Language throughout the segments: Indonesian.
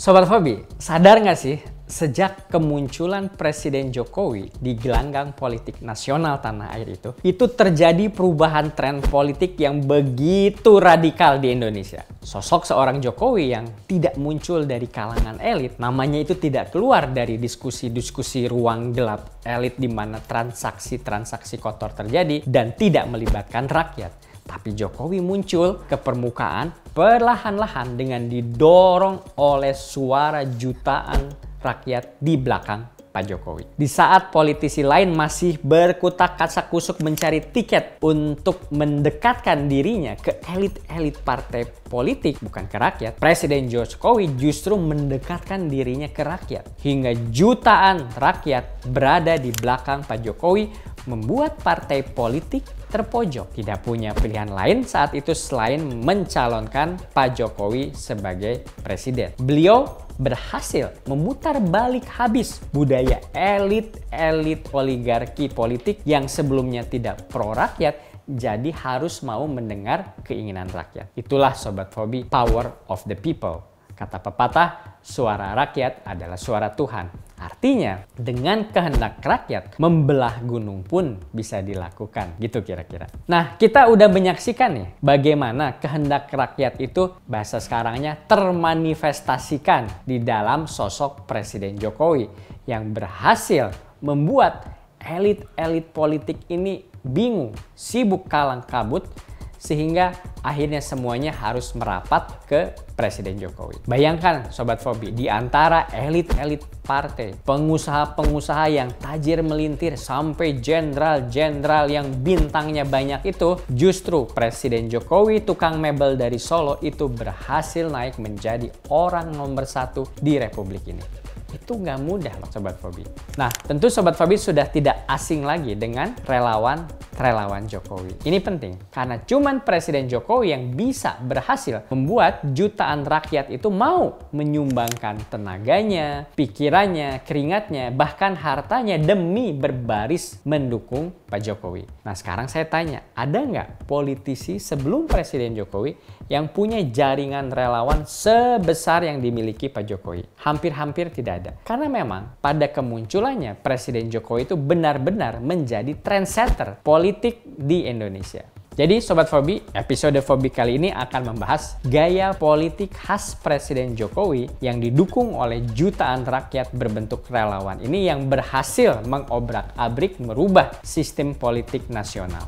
Sobat Fobi, sadar nggak sih sejak kemunculan Presiden Jokowi di gelanggang politik nasional tanah air itu, itu terjadi perubahan tren politik yang begitu radikal di Indonesia. Sosok seorang Jokowi yang tidak muncul dari kalangan elit, namanya itu tidak keluar dari diskusi-diskusi ruang gelap elit di mana transaksi-transaksi kotor terjadi dan tidak melibatkan rakyat tapi Jokowi muncul ke permukaan perlahan-lahan dengan didorong oleh suara jutaan rakyat di belakang Pak Jokowi. Di saat politisi lain masih berkutak kasak kusuk mencari tiket untuk mendekatkan dirinya ke elit-elit partai politik, bukan ke rakyat, Presiden Jokowi justru mendekatkan dirinya ke rakyat. Hingga jutaan rakyat berada di belakang Pak Jokowi membuat partai politik terpojok. Tidak punya pilihan lain saat itu selain mencalonkan Pak Jokowi sebagai presiden. Beliau berhasil memutar balik habis budaya elit-elit oligarki politik yang sebelumnya tidak pro rakyat jadi harus mau mendengar keinginan rakyat. Itulah Sobat Fobi, power of the people. Kata pepatah, suara rakyat adalah suara Tuhan. Artinya, dengan kehendak rakyat, membelah gunung pun bisa dilakukan. Gitu kira-kira. Nah, kita udah menyaksikan nih bagaimana kehendak rakyat itu bahasa sekarangnya termanifestasikan di dalam sosok Presiden Jokowi yang berhasil membuat elit-elit politik ini bingung, sibuk kalang kabut, sehingga akhirnya semuanya harus merapat ke Presiden Jokowi. Bayangkan Sobat Fobi, di antara elit-elit partai, pengusaha-pengusaha yang tajir melintir sampai jenderal-jenderal yang bintangnya banyak itu, justru Presiden Jokowi tukang mebel dari Solo itu berhasil naik menjadi orang nomor satu di Republik ini itu nggak mudah loh Sobat Fobi. Nah, tentu Sobat Fobi sudah tidak asing lagi dengan relawan-relawan Jokowi. Ini penting, karena cuman Presiden Jokowi yang bisa berhasil membuat jutaan rakyat itu mau menyumbangkan tenaganya, pikirannya, keringatnya, bahkan hartanya demi berbaris mendukung Pak Jokowi. Nah, sekarang saya tanya, ada nggak politisi sebelum Presiden Jokowi yang punya jaringan relawan sebesar yang dimiliki Pak Jokowi? Hampir-hampir tidak ada. Karena memang pada kemunculannya Presiden Jokowi itu benar-benar menjadi trendsetter politik di Indonesia. Jadi Sobat Fobi, episode Fobi kali ini akan membahas gaya politik khas Presiden Jokowi yang didukung oleh jutaan rakyat berbentuk relawan ini yang berhasil mengobrak-abrik merubah sistem politik nasional.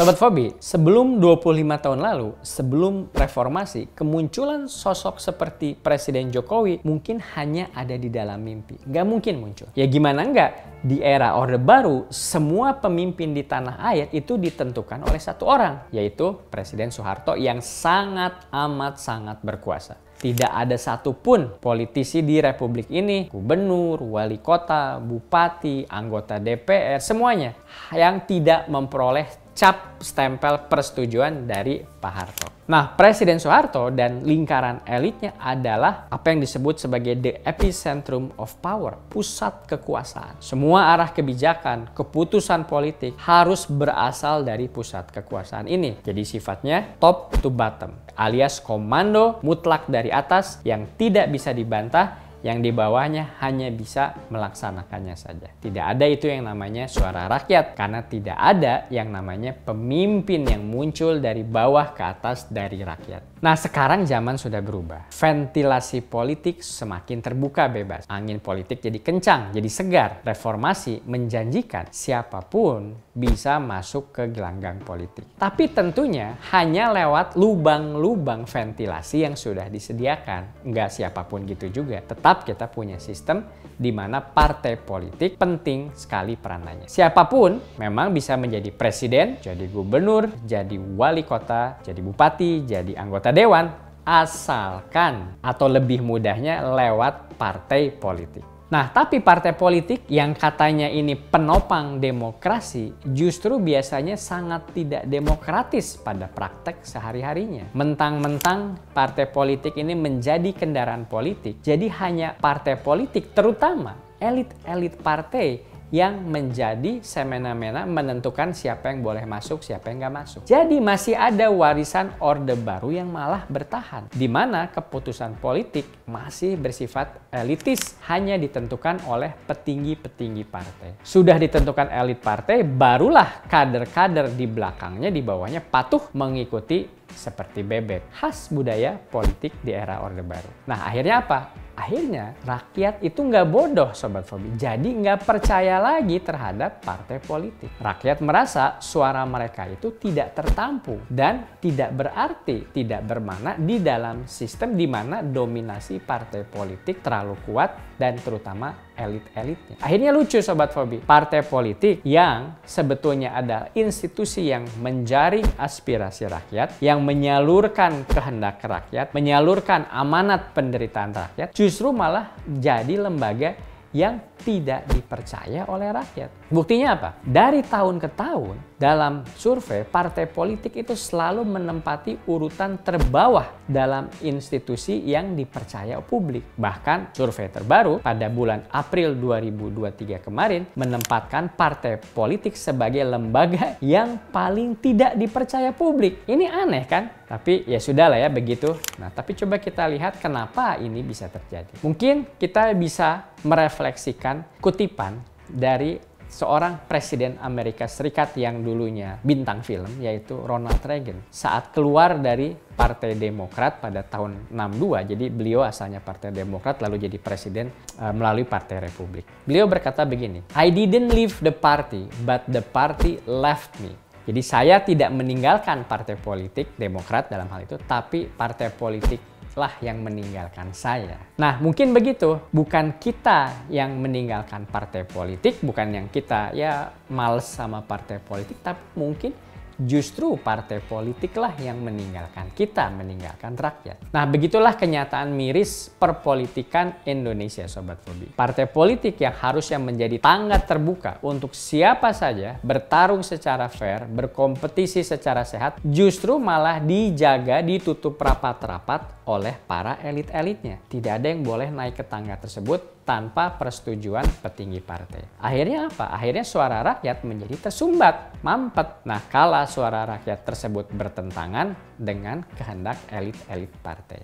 Sobat Fobi, sebelum 25 tahun lalu, sebelum reformasi, kemunculan sosok seperti Presiden Jokowi mungkin hanya ada di dalam mimpi. Nggak mungkin muncul. Ya gimana nggak? Di era Orde Baru, semua pemimpin di tanah air itu ditentukan oleh satu orang, yaitu Presiden Soeharto yang sangat amat sangat berkuasa. Tidak ada satupun politisi di republik ini, gubernur, wali kota, bupati, anggota DPR, semuanya yang tidak memperoleh cap stempel persetujuan dari Pak Harto. Nah, Presiden Soeharto dan lingkaran elitnya adalah apa yang disebut sebagai the epicentrum of power, pusat kekuasaan. Semua arah kebijakan, keputusan politik harus berasal dari pusat kekuasaan ini. Jadi sifatnya top to bottom, alias komando mutlak dari atas yang tidak bisa dibantah yang di bawahnya hanya bisa melaksanakannya saja. Tidak ada itu yang namanya suara rakyat karena tidak ada yang namanya pemimpin yang muncul dari bawah ke atas dari rakyat. Nah, sekarang zaman sudah berubah. Ventilasi politik semakin terbuka bebas. Angin politik jadi kencang, jadi segar. Reformasi menjanjikan siapa pun bisa masuk ke gelanggang politik. Tapi tentunya hanya lewat lubang-lubang ventilasi yang sudah disediakan. Enggak siapa pun gitu juga. Tetap kita punya sistem di mana partai politik penting sekali peranannya. Siapa pun memang bisa menjadi presiden, jadi gubernur, jadi wali kota, jadi bupati, jadi anggota dewan, asalkan atau lebih mudahnya lewat partai politik. Nah, tapi partai politik yang katanya ini penopang demokrasi justru biasanya sangat tidak demokratis pada praktek sehari-harinya. Mentang-mentang partai politik ini menjadi kendaraan politik, jadi hanya partai politik terutama elit-elit partai yang menjadi semena-mena menentukan siapa yang boleh masuk, siapa yang nggak masuk. Jadi masih ada warisan Orde Baru yang malah bertahan, di mana keputusan politik masih bersifat elitis, hanya ditentukan oleh petinggi-petinggi partai. Sudah ditentukan elit partai, barulah kader-kader di belakangnya, di bawahnya patuh mengikuti seperti bebek. Khas budaya politik di era Orde Baru. Nah akhirnya apa? Akhirnya rakyat itu nggak bodoh Sobat Fobi. Jadi nggak percaya lagi terhadap partai politik. Rakyat merasa suara mereka itu tidak tertampu dan tidak berarti, tidak bermakna di dalam sistem di mana dominasi partai politik terlalu kuat dan terutama elit-elitnya. Akhirnya lucu Sobat Fobi. Partai politik yang sebetulnya ada institusi yang menjaring aspirasi rakyat, yang menyalurkan kehendak rakyat, menyalurkan amanat penderitaan rakyat, justru malah jadi lembaga yang tidak dipercaya oleh rakyat. Buktinya apa? Dari tahun ke tahun, dalam survei, partai politik itu selalu menempati urutan terbawah dalam institusi yang dipercaya publik. Bahkan survei terbaru pada bulan April 2023 kemarin menempatkan partai politik sebagai lembaga yang paling tidak dipercaya publik. Ini aneh kan? Tapi ya sudah lah ya begitu. Nah, tapi coba kita lihat kenapa ini bisa terjadi. Mungkin kita bisa merefleksikan kutipan dari seorang presiden Amerika Serikat yang dulunya bintang film yaitu Ronald Reagan saat keluar dari Partai Demokrat pada tahun 62 jadi beliau asalnya Partai Demokrat lalu jadi presiden uh, melalui Partai Republik. Beliau berkata begini, I didn't leave the party but the party left me. Jadi saya tidak meninggalkan partai politik Demokrat dalam hal itu tapi partai politik lah yang meninggalkan saya. Nah, mungkin begitu. Bukan kita yang meninggalkan partai politik, bukan yang kita ya males sama partai politik, tapi mungkin justru partai politiklah yang meninggalkan kita, meninggalkan rakyat. Nah, begitulah kenyataan miris perpolitikan Indonesia, Sobat Fobi. Partai politik yang harusnya menjadi tangga terbuka untuk siapa saja bertarung secara fair, berkompetisi secara sehat, justru malah dijaga, ditutup rapat-rapat oleh para elit-elitnya. Tidak ada yang boleh naik ke tangga tersebut tanpa persetujuan petinggi partai. Akhirnya apa? Akhirnya suara rakyat menjadi tersumbat, mampet. Nah, kala suara rakyat tersebut bertentangan dengan kehendak elit-elit partai.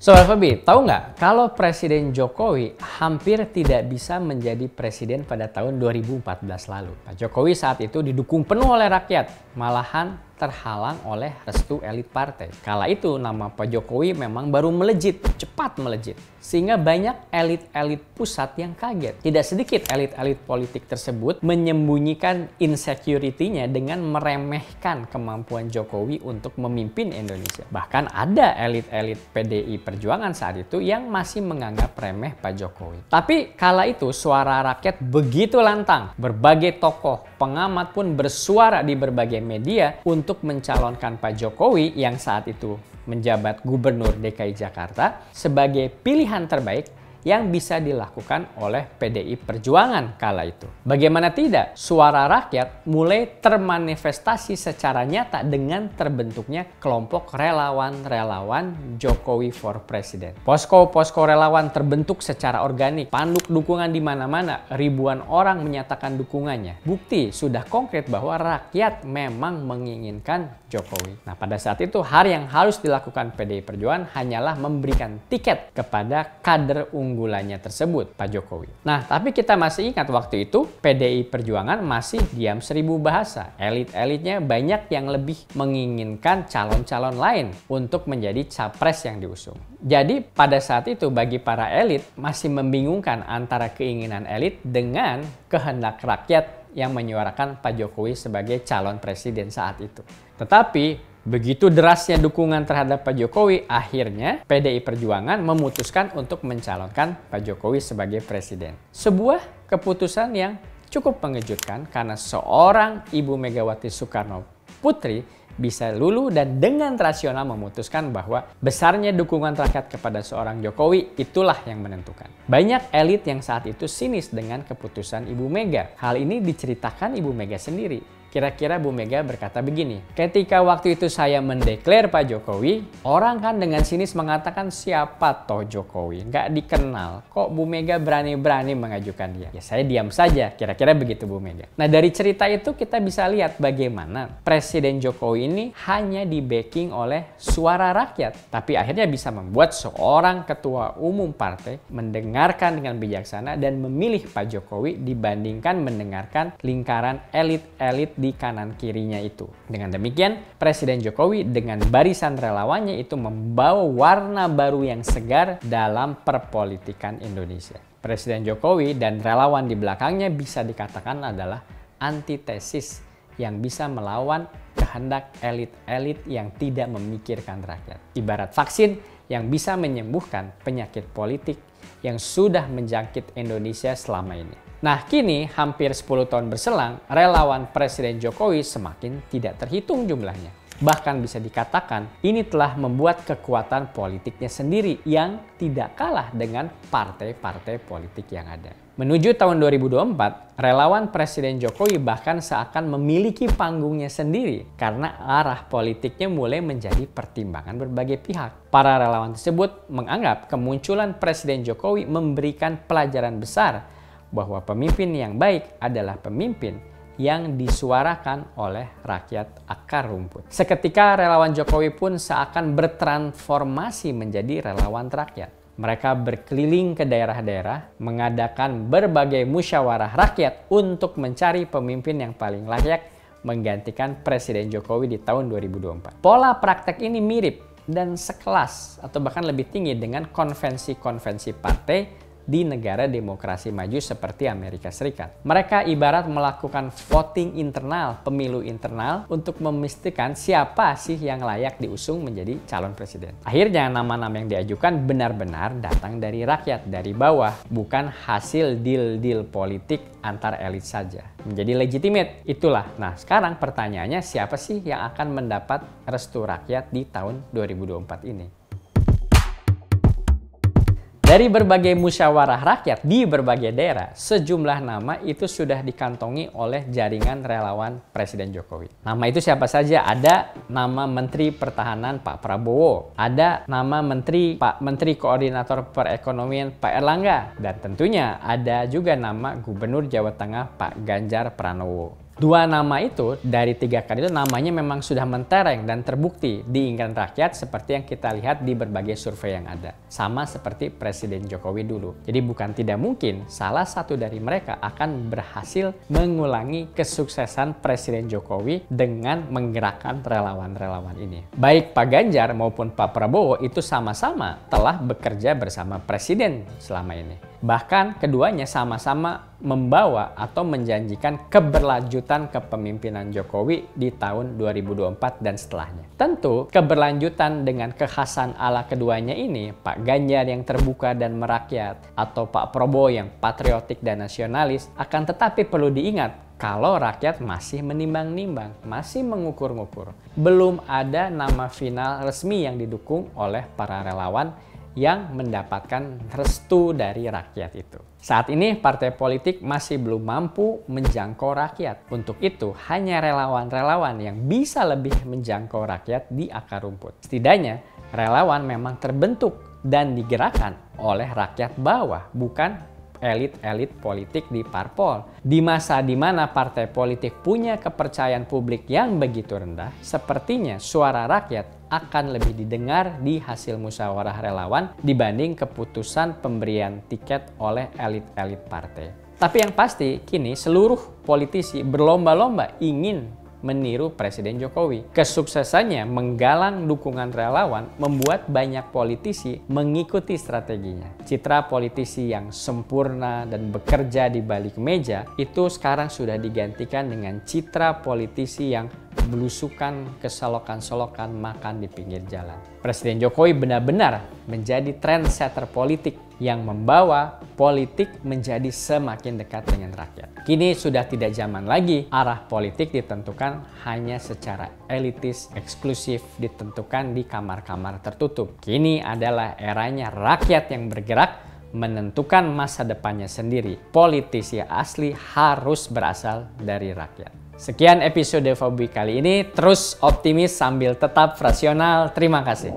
Sobat Fabi, tahu nggak kalau Presiden Jokowi hampir tidak bisa menjadi presiden pada tahun 2014 lalu. Pak Jokowi saat itu didukung penuh oleh rakyat, malahan terhalang oleh restu elit partai. Kala itu nama Pak Jokowi memang baru melejit, cepat melejit. Sehingga banyak elit-elit pusat yang kaget. Tidak sedikit elit-elit politik tersebut menyembunyikan insecurity-nya dengan meremehkan kemampuan Jokowi untuk memimpin Indonesia. Bahkan ada elit-elit PDI Perjuangan saat itu yang masih menganggap remeh Pak Jokowi. Tapi kala itu suara rakyat begitu lantang. Berbagai tokoh, pengamat pun bersuara di berbagai media untuk mencalonkan Pak Jokowi yang saat itu menjabat Gubernur DKI Jakarta sebagai pilihan terbaik yang bisa dilakukan oleh PDI Perjuangan kala itu. Bagaimana tidak, suara rakyat mulai termanifestasi secara nyata dengan terbentuknya kelompok relawan-relawan Jokowi for President. Posko-posko relawan terbentuk secara organik, panduk dukungan di mana-mana, ribuan orang menyatakan dukungannya. Bukti sudah konkret bahwa rakyat memang menginginkan Jokowi. Nah, pada saat itu hal yang harus dilakukan PDI Perjuangan hanyalah memberikan tiket kepada kader unggul unggulannya tersebut, Pak Jokowi. Nah, tapi kita masih ingat waktu itu PDI Perjuangan masih diam seribu bahasa. Elit-elitnya banyak yang lebih menginginkan calon-calon lain untuk menjadi capres yang diusung. Jadi pada saat itu bagi para elit masih membingungkan antara keinginan elit dengan kehendak rakyat yang menyuarakan Pak Jokowi sebagai calon presiden saat itu. Tetapi Begitu derasnya dukungan terhadap Pak Jokowi, akhirnya PDI Perjuangan memutuskan untuk mencalonkan Pak Jokowi sebagai presiden. Sebuah keputusan yang cukup mengejutkan karena seorang Ibu Megawati Soekarno Putri bisa lulu dan dengan rasional memutuskan bahwa besarnya dukungan rakyat kepada seorang Jokowi itulah yang menentukan. Banyak elit yang saat itu sinis dengan keputusan Ibu Mega. Hal ini diceritakan Ibu Mega sendiri Kira-kira Bu Mega berkata begini, ketika waktu itu saya mendeklar Pak Jokowi, orang kan dengan sinis mengatakan siapa toh Jokowi, nggak dikenal. Kok Bu Mega berani-berani mengajukan dia? Ya saya diam saja, kira-kira begitu Bu Mega. Nah dari cerita itu kita bisa lihat bagaimana Presiden Jokowi ini hanya di backing oleh suara rakyat, tapi akhirnya bisa membuat seorang ketua umum partai mendengarkan dengan bijaksana dan memilih Pak Jokowi dibandingkan mendengarkan lingkaran elit-elit di kanan kirinya itu. Dengan demikian, Presiden Jokowi dengan barisan relawannya itu membawa warna baru yang segar dalam perpolitikan Indonesia. Presiden Jokowi dan relawan di belakangnya bisa dikatakan adalah antitesis yang bisa melawan kehendak elit-elit yang tidak memikirkan rakyat. Ibarat vaksin yang bisa menyembuhkan penyakit politik yang sudah menjangkit Indonesia selama ini. Nah, kini hampir 10 tahun berselang, relawan Presiden Jokowi semakin tidak terhitung jumlahnya. Bahkan bisa dikatakan ini telah membuat kekuatan politiknya sendiri yang tidak kalah dengan partai-partai politik yang ada. Menuju tahun 2024, relawan Presiden Jokowi bahkan seakan memiliki panggungnya sendiri karena arah politiknya mulai menjadi pertimbangan berbagai pihak. Para relawan tersebut menganggap kemunculan Presiden Jokowi memberikan pelajaran besar bahwa pemimpin yang baik adalah pemimpin yang disuarakan oleh rakyat akar rumput. Seketika relawan Jokowi pun seakan bertransformasi menjadi relawan rakyat. Mereka berkeliling ke daerah-daerah, mengadakan berbagai musyawarah rakyat untuk mencari pemimpin yang paling layak menggantikan Presiden Jokowi di tahun 2024. Pola praktek ini mirip dan sekelas atau bahkan lebih tinggi dengan konvensi-konvensi partai di negara demokrasi maju seperti Amerika Serikat. Mereka ibarat melakukan voting internal, pemilu internal untuk memastikan siapa sih yang layak diusung menjadi calon presiden. Akhirnya nama-nama yang diajukan benar-benar datang dari rakyat, dari bawah, bukan hasil deal-deal politik antar elit saja. Menjadi legitimate, itulah. Nah sekarang pertanyaannya siapa sih yang akan mendapat restu rakyat di tahun 2024 ini? Dari berbagai musyawarah rakyat di berbagai daerah, sejumlah nama itu sudah dikantongi oleh jaringan relawan Presiden Jokowi. Nama itu siapa saja? Ada nama Menteri Pertahanan Pak Prabowo, ada nama Menteri Pak Menteri Koordinator Perekonomian Pak Erlangga, dan tentunya ada juga nama Gubernur Jawa Tengah Pak Ganjar Pranowo. Dua nama itu dari tiga kali itu namanya memang sudah mentereng dan terbukti diinginkan rakyat seperti yang kita lihat di berbagai survei yang ada. Sama seperti Presiden Jokowi dulu. Jadi bukan tidak mungkin salah satu dari mereka akan berhasil mengulangi kesuksesan Presiden Jokowi dengan menggerakkan relawan-relawan ini. Baik Pak Ganjar maupun Pak Prabowo itu sama-sama telah bekerja bersama Presiden selama ini. Bahkan keduanya sama-sama membawa atau menjanjikan keberlanjutan kepemimpinan Jokowi di tahun 2024 dan setelahnya. Tentu keberlanjutan dengan kekhasan ala keduanya ini, Pak Ganjar yang terbuka dan merakyat atau Pak Prabowo yang patriotik dan nasionalis akan tetapi perlu diingat kalau rakyat masih menimbang-nimbang, masih mengukur-ngukur. Belum ada nama final resmi yang didukung oleh para relawan yang mendapatkan restu dari rakyat itu. Saat ini partai politik masih belum mampu menjangkau rakyat. Untuk itu hanya relawan-relawan yang bisa lebih menjangkau rakyat di akar rumput. Setidaknya relawan memang terbentuk dan digerakkan oleh rakyat bawah, bukan elit-elit politik di parpol. Di masa di mana partai politik punya kepercayaan publik yang begitu rendah, sepertinya suara rakyat akan lebih didengar di hasil musyawarah relawan dibanding keputusan pemberian tiket oleh elit-elit partai. Tapi yang pasti, kini seluruh politisi berlomba-lomba ingin meniru Presiden Jokowi. Kesuksesannya menggalang dukungan relawan membuat banyak politisi mengikuti strateginya. Citra politisi yang sempurna dan bekerja di balik meja itu sekarang sudah digantikan dengan citra politisi yang belusukan ke solokan-solokan makan di pinggir jalan. Presiden Jokowi benar-benar menjadi trendsetter politik yang membawa politik menjadi semakin dekat dengan rakyat. Kini sudah tidak zaman lagi arah politik ditentukan hanya secara elitis, eksklusif, ditentukan di kamar-kamar tertutup. Kini adalah eranya rakyat yang bergerak menentukan masa depannya sendiri. Politisi asli harus berasal dari rakyat. Sekian episode Fobi kali ini. Terus optimis sambil tetap rasional. Terima kasih.